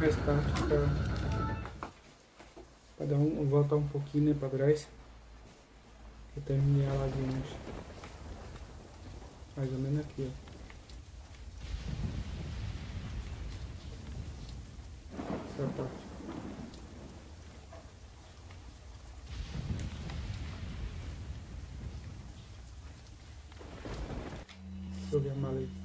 restart pra, pra dar um, voltar um pouquinho né, pra trás. Eu terminei a lagoinha. Mais ou menos aqui, ó. Essa parte. Deixa eu ver a maleta.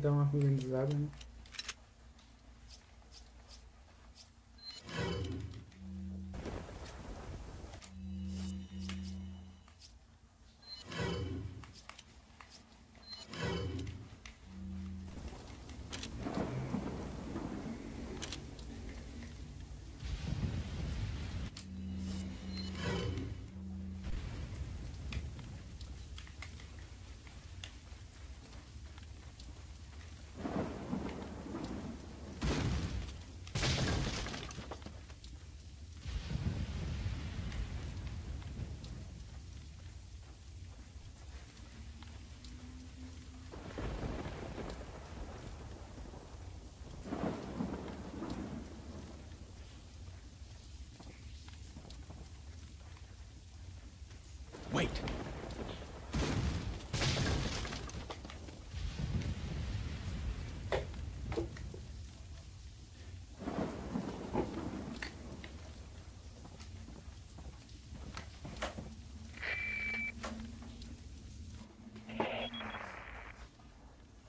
Dar uma organizada, né? Wait.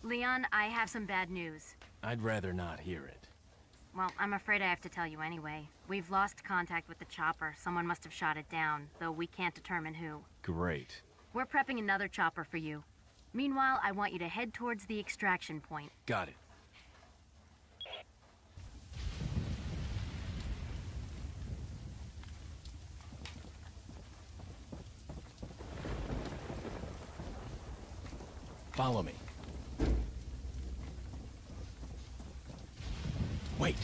Leon, I have some bad news. I'd rather not hear it. Well, I'm afraid I have to tell you anyway. We've lost contact with the chopper. Someone must have shot it down, though we can't determine who. Great. We're prepping another chopper for you. Meanwhile, I want you to head towards the extraction point. Got it. Follow me. Wait.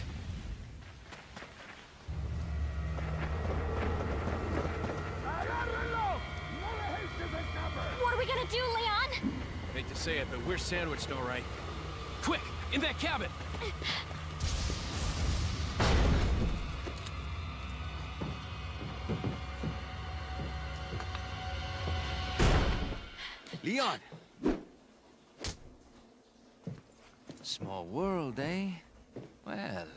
What are we gonna do, Leon? Hate to say it, but we're sandwiched all right. Quick! In that cabin! Leon! Small world, eh? Well,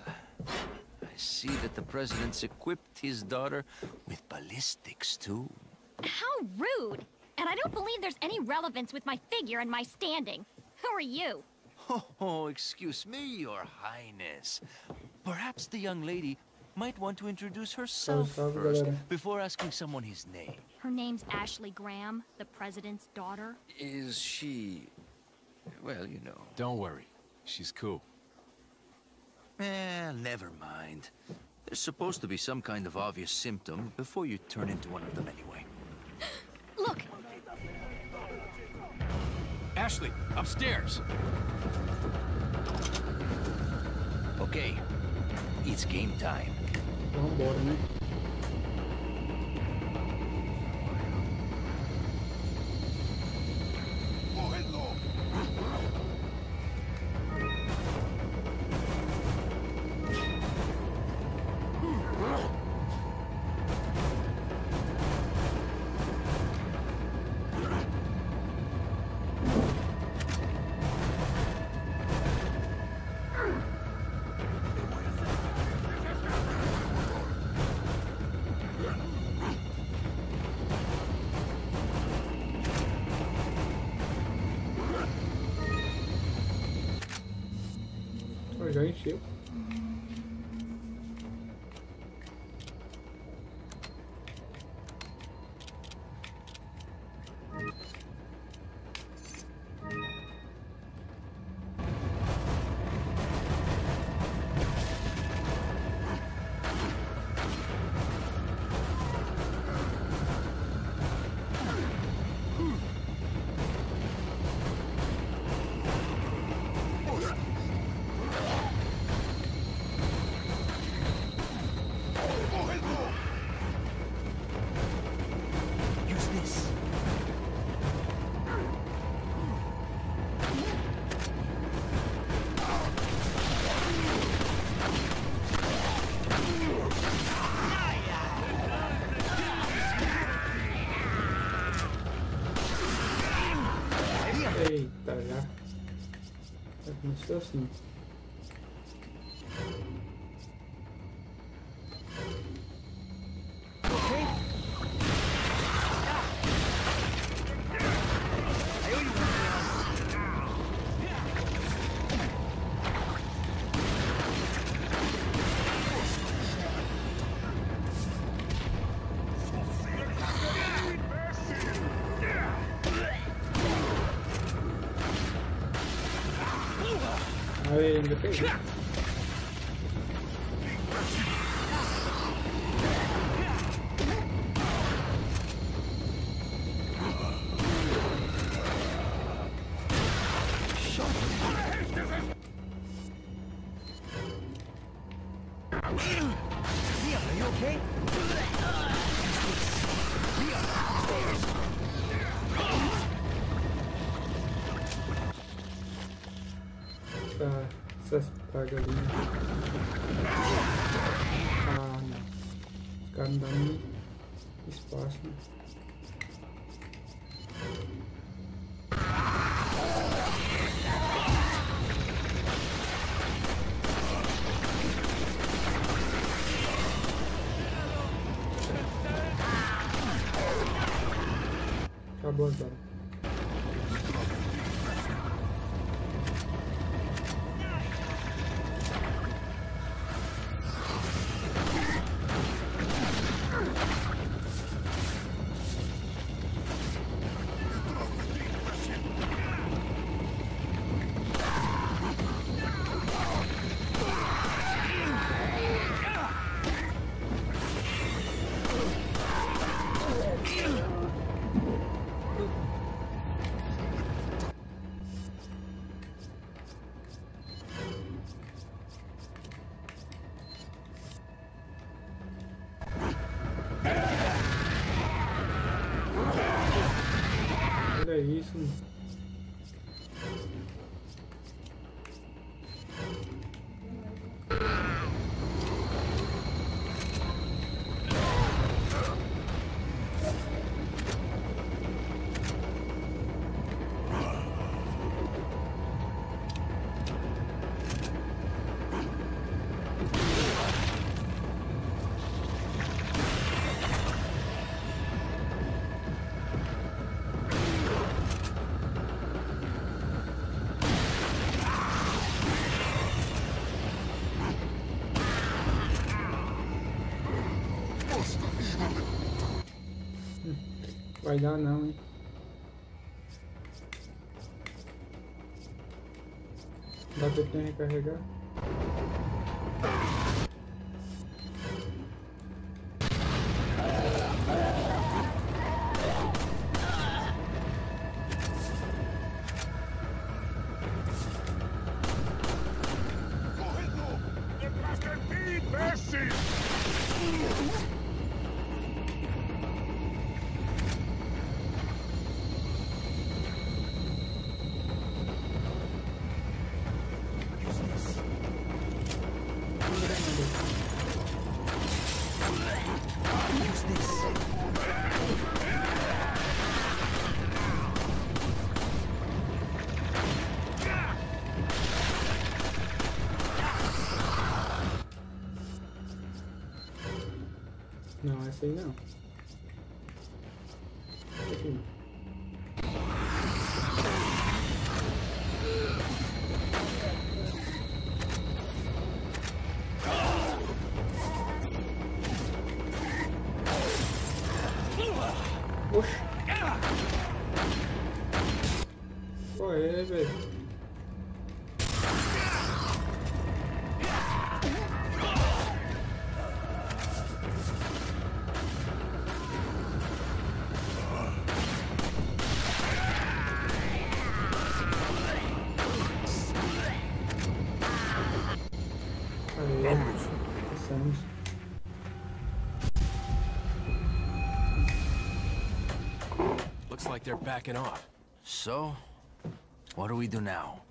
I see that the president's equipped his daughter with ballistics, too. How rude! And I don't believe there's any relevance with my figure and my standing. Who are you? Oh, excuse me, your highness. Perhaps the young lady might want to introduce herself first, before asking someone his name. Her name's Ashley Graham, the president's daughter. Is she... well, you know... Don't worry. She's cool. Eh, never mind. There's supposed to be some kind of obvious symptom before you turn into one of them anyway. Ashley, upstairs! Okay, it's game time. Vambora, né? stuff. 撤 Goldberg. é isso. right down now. दा कितने का हैगा isso aí não. Oxi. Foi, velho. Like they're backing off. So, what do we do now?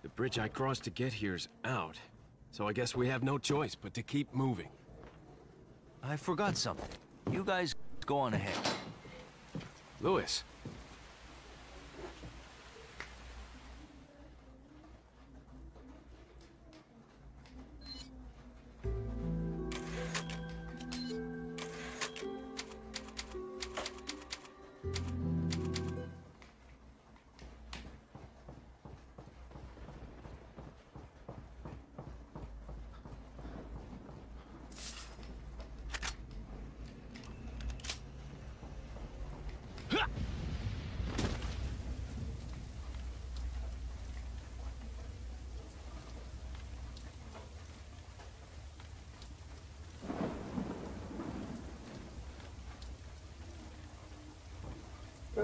The bridge I crossed to get here's out. So I guess we have no choice but to keep moving. I forgot something. You guys go on ahead. Luis,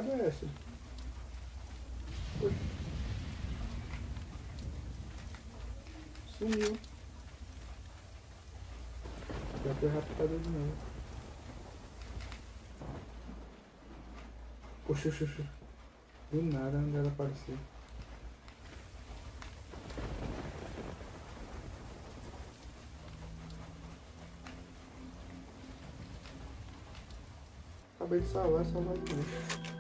Cadê essa? Oxi. Sumiu. Já foi raptada de novo. Oxi, oxi, oxi. Do nada onde ela apareceu. Acabei de salvar, salvar de novo.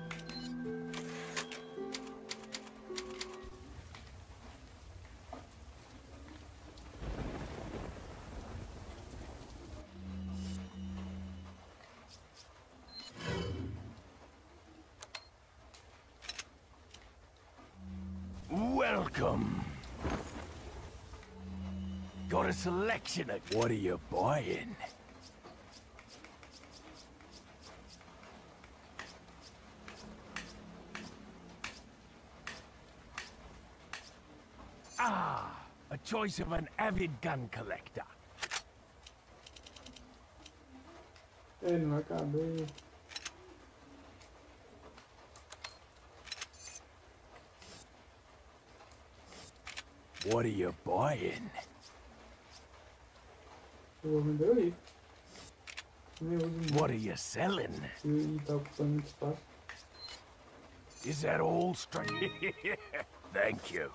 Selection of what are you buying? Ah, a choice of an avid gun collector. Ei, não acabei. What are you buying? What are you selling? Is that all straight? Thank you.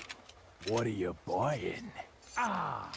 What are you buying? Ah,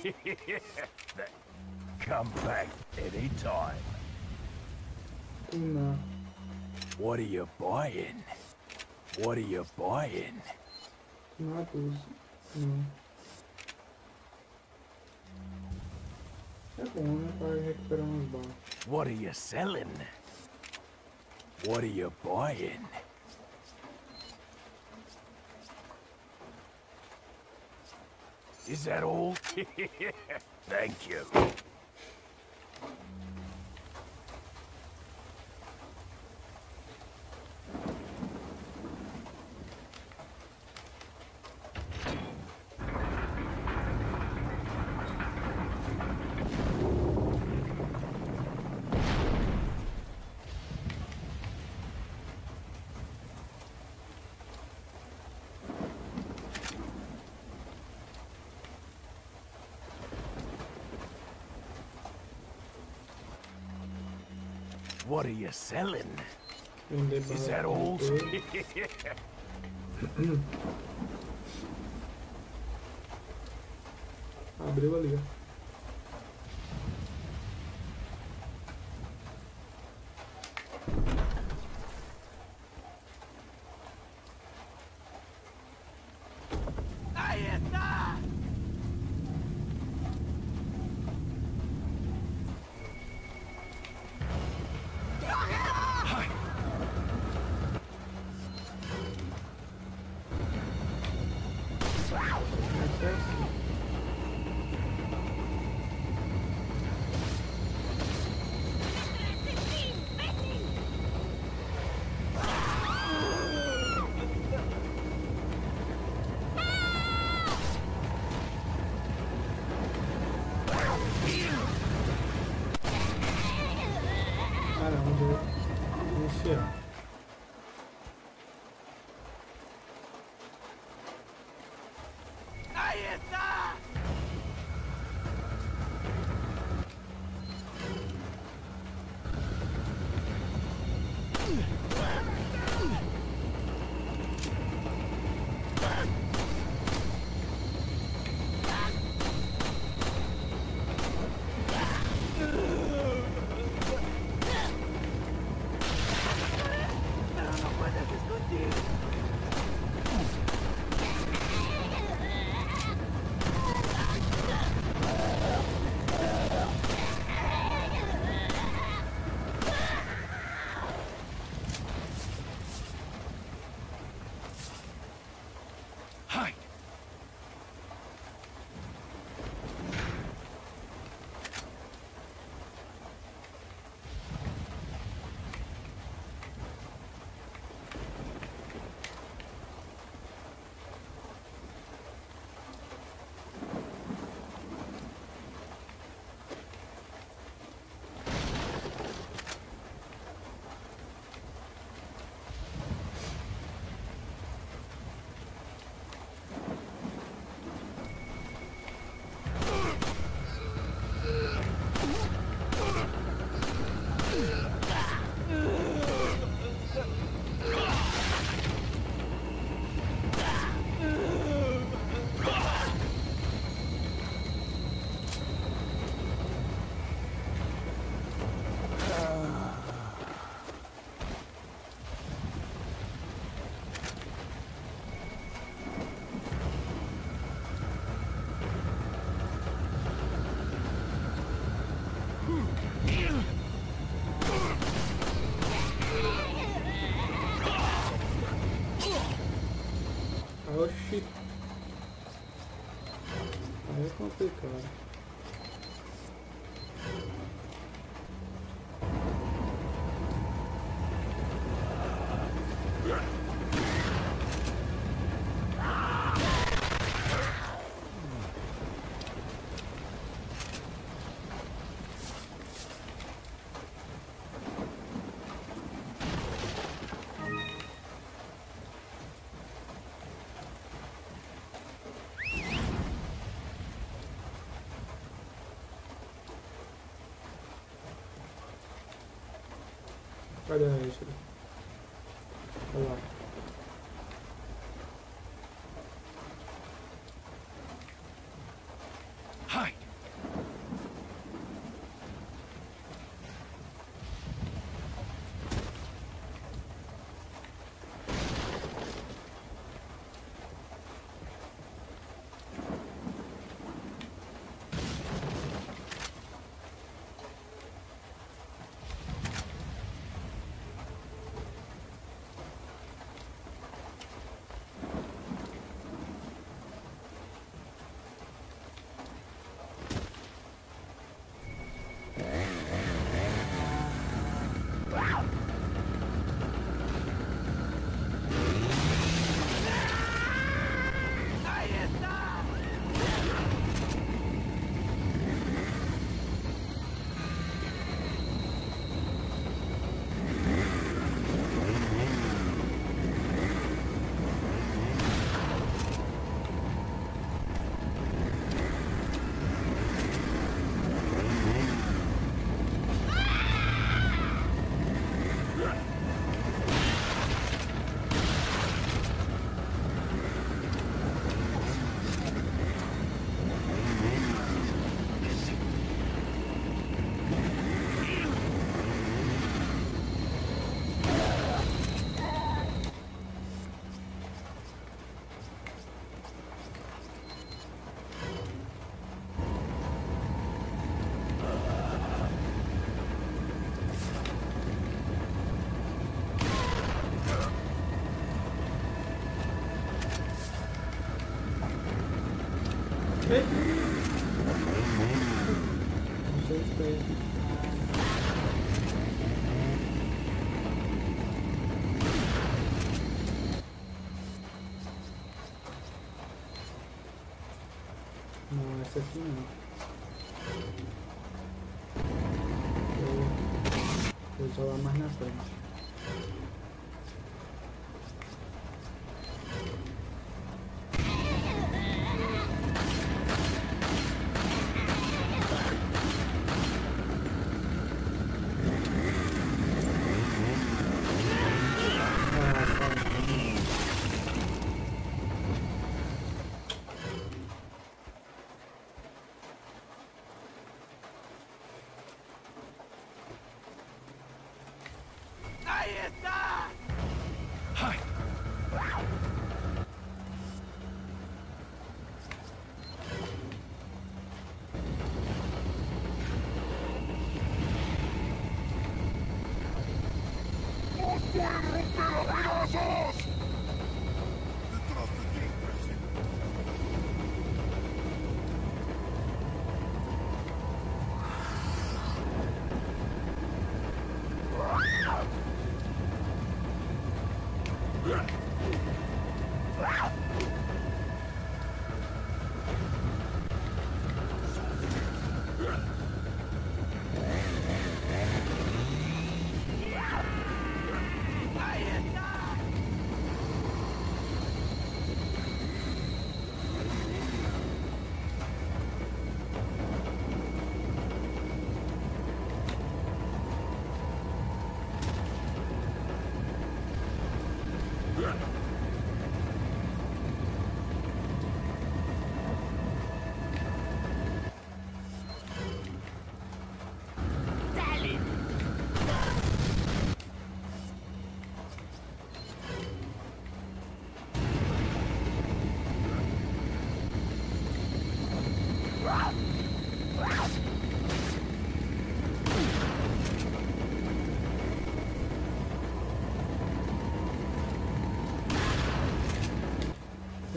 come back anytime. Tuna. What are you buying? What are you buying? Nada uso. Não. É bom, né? Pra recuperar umas balas. What are you selling? What are you buying? Is that all? Thank you. What are you selling? Vender Is bala that all? Abriu ali, ó. Cadê a Ashley? Yo, yo, más.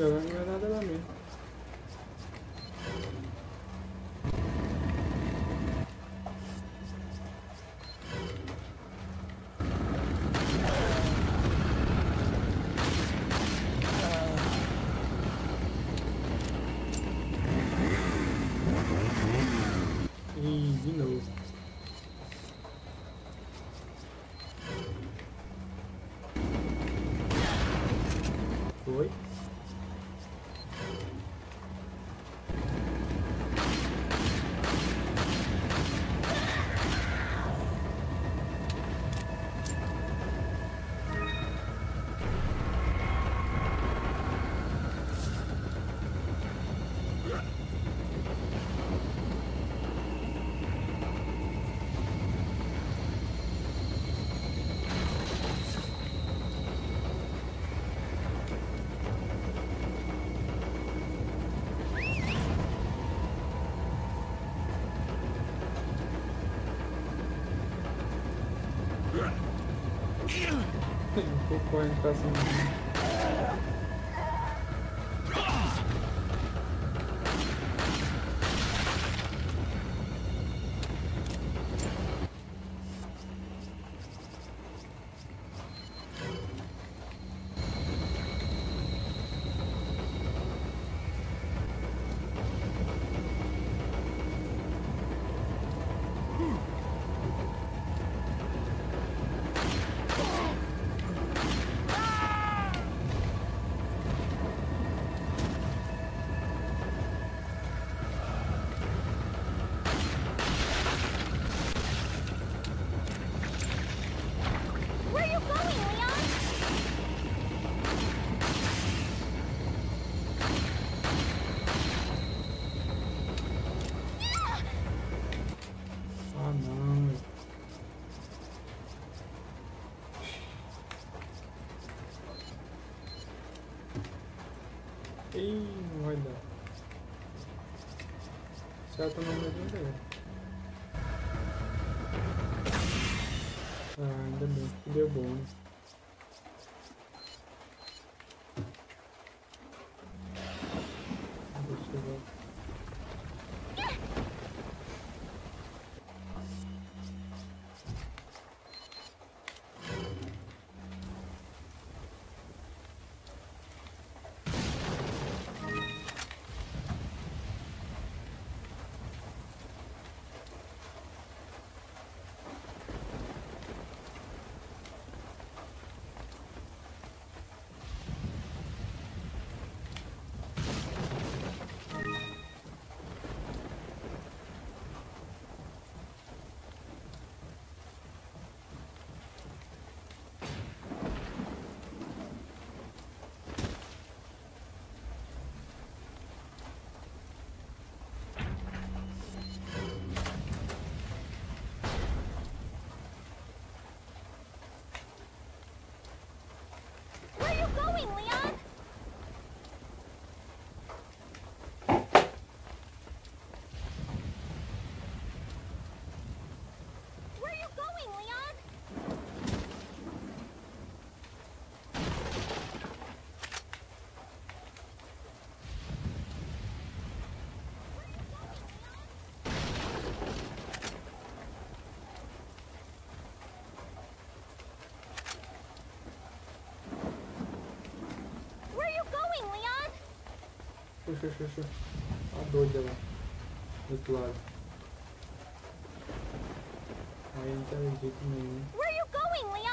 Agora hoje, tá. Tá dele. Ah, ainda bem que deu bônus. Шо-шо-шо-шо. не Выкладывай. Where are you going, Leon?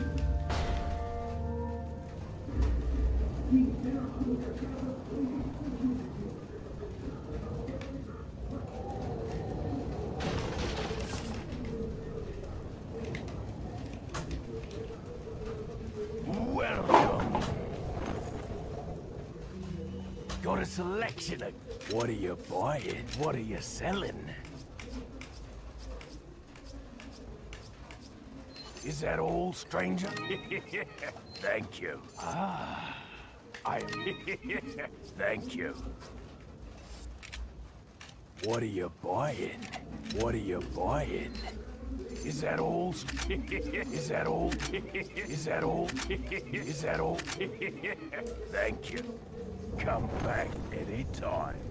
selection of... What are you buying? What are you selling? Is that all, stranger? Thank you. Ah, I... Thank you. What are you buying? What are you buying? Is that all? Is that all? Is that all? Is that all? Thank you. Come back anytime.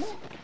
Yes.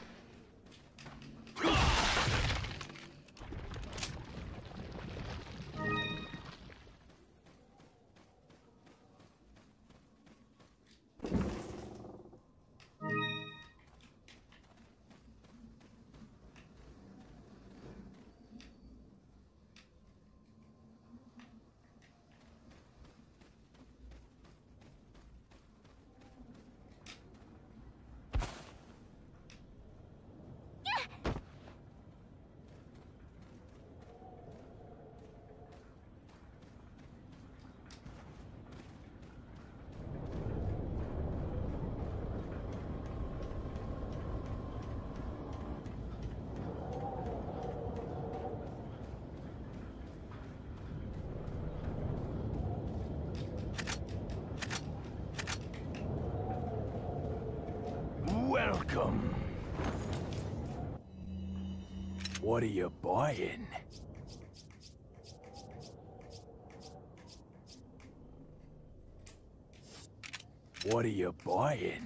Welcome. What are you buying? What are you buying?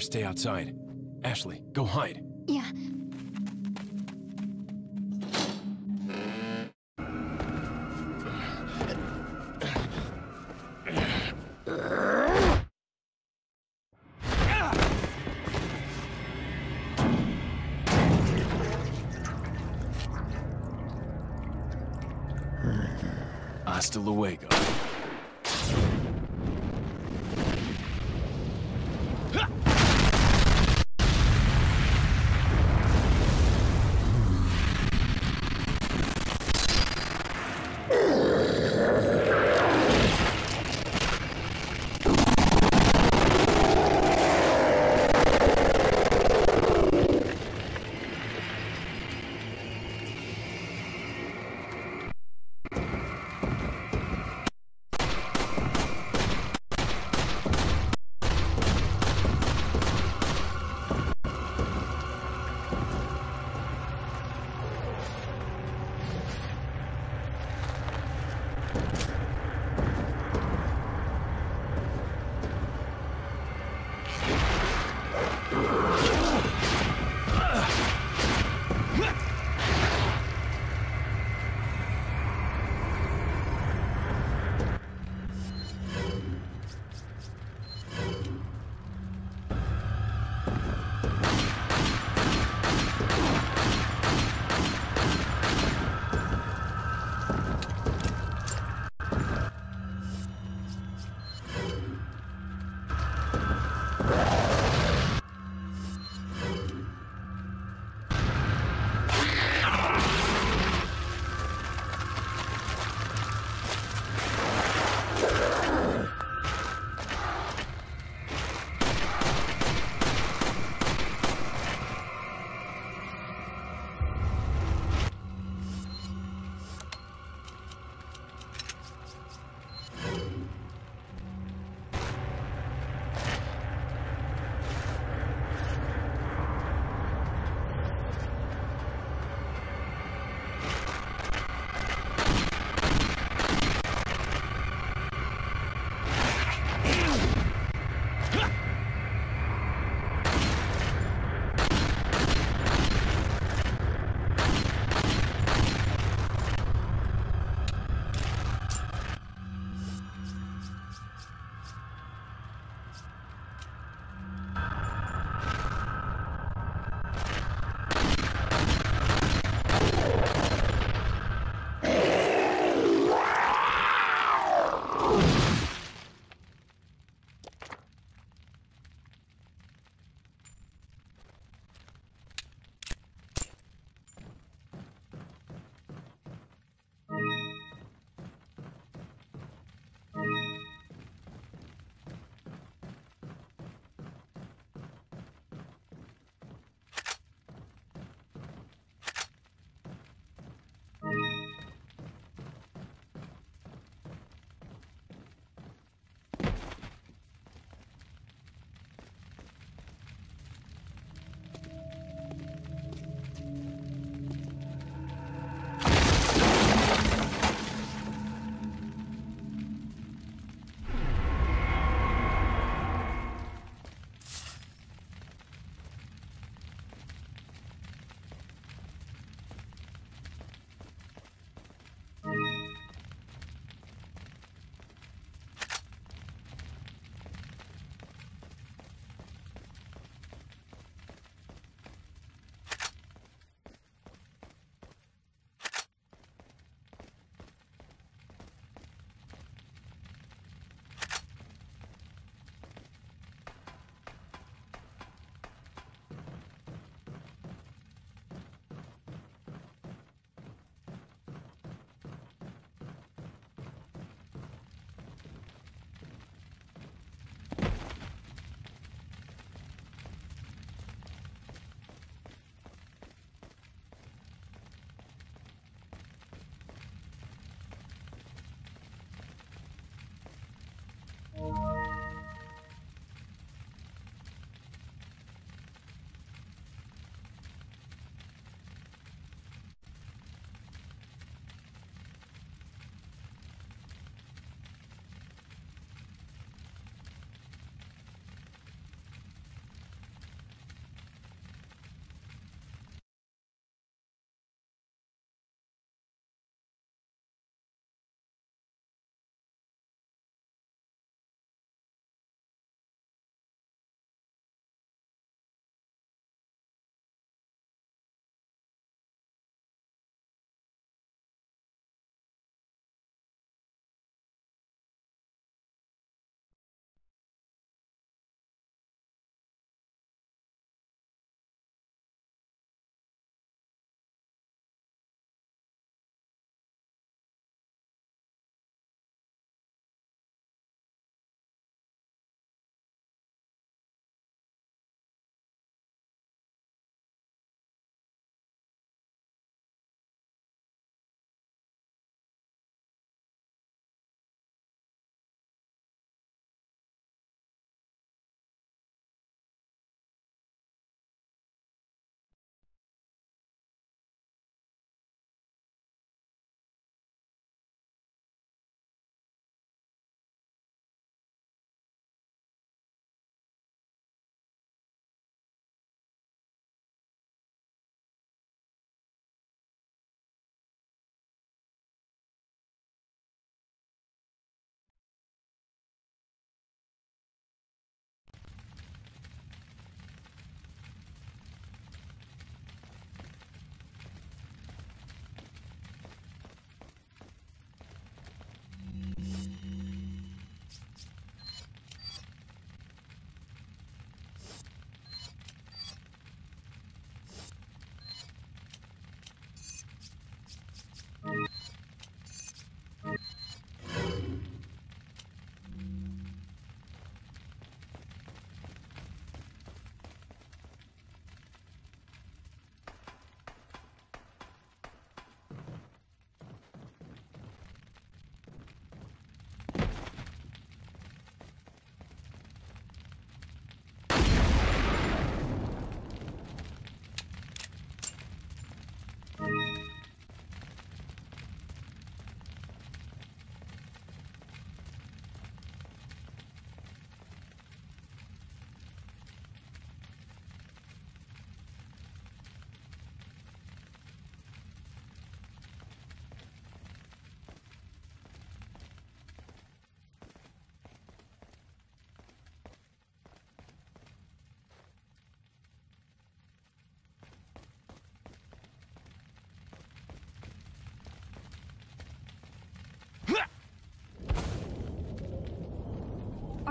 Better stay outside. Ashley, go hide. Yeah. Hasta luego.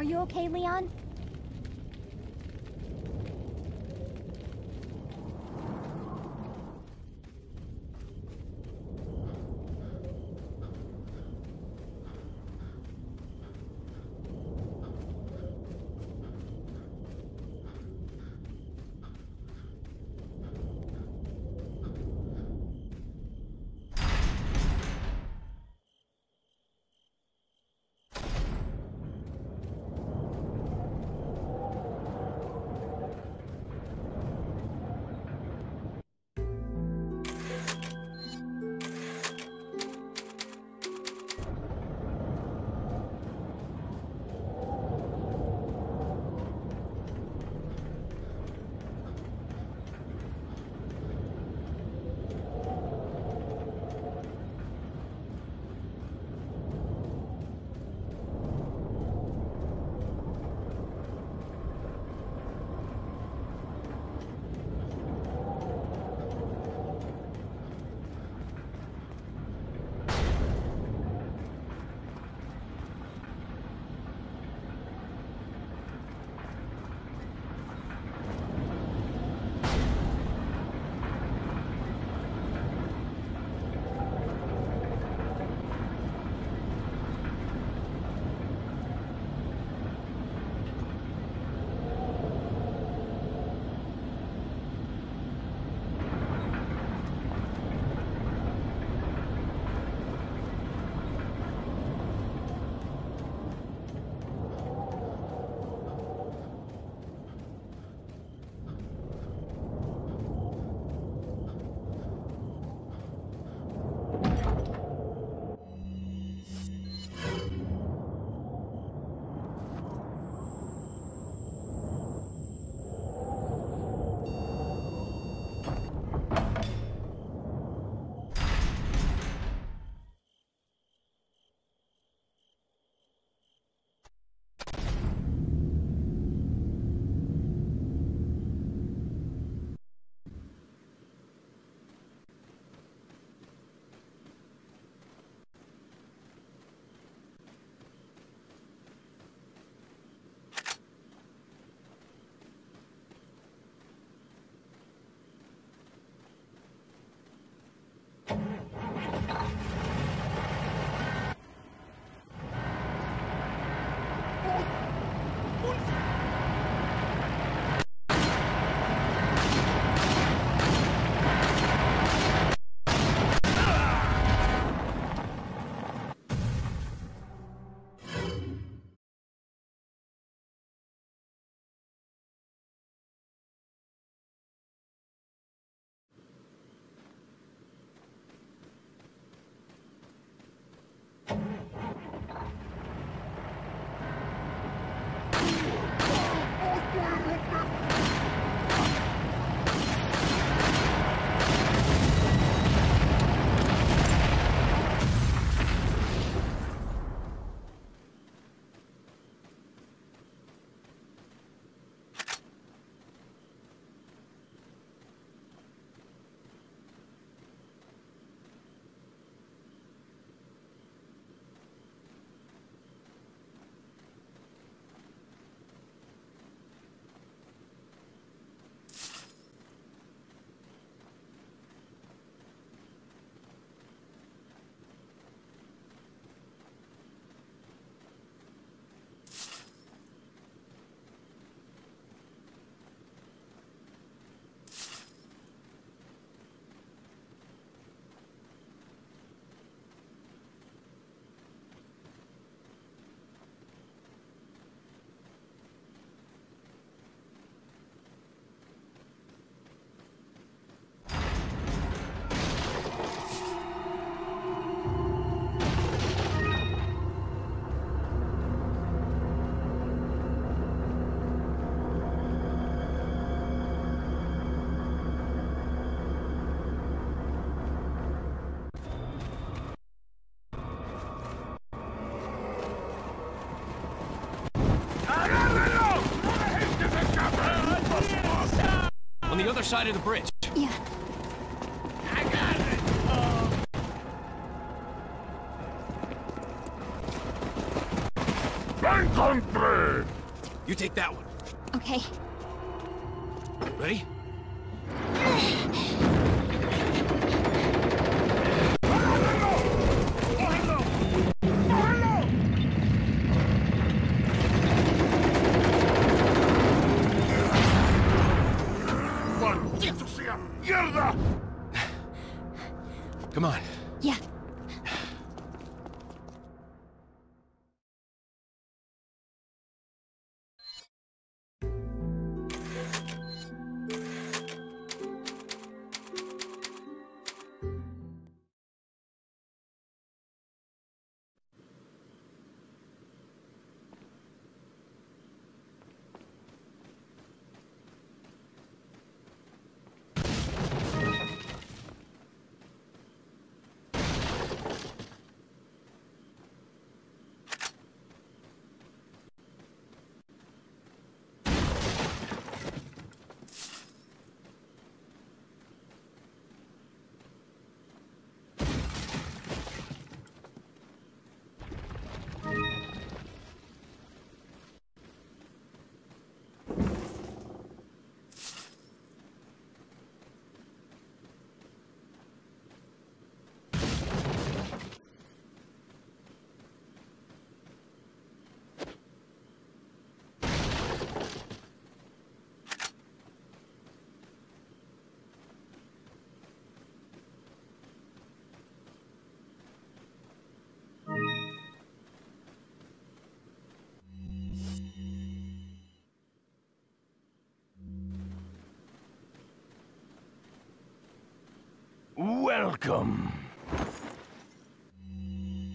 You okay, Leon? Side of the bridge. Yeah. Encontré! You take that one. Welcome.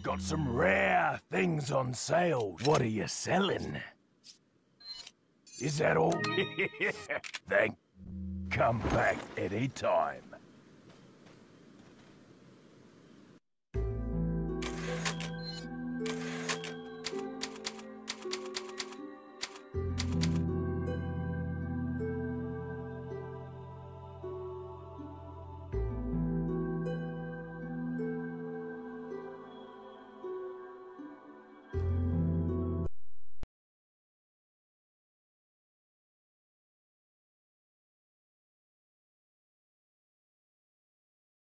Got some rare things on sale. What are you selling? Is that all? Thank. Come back any time.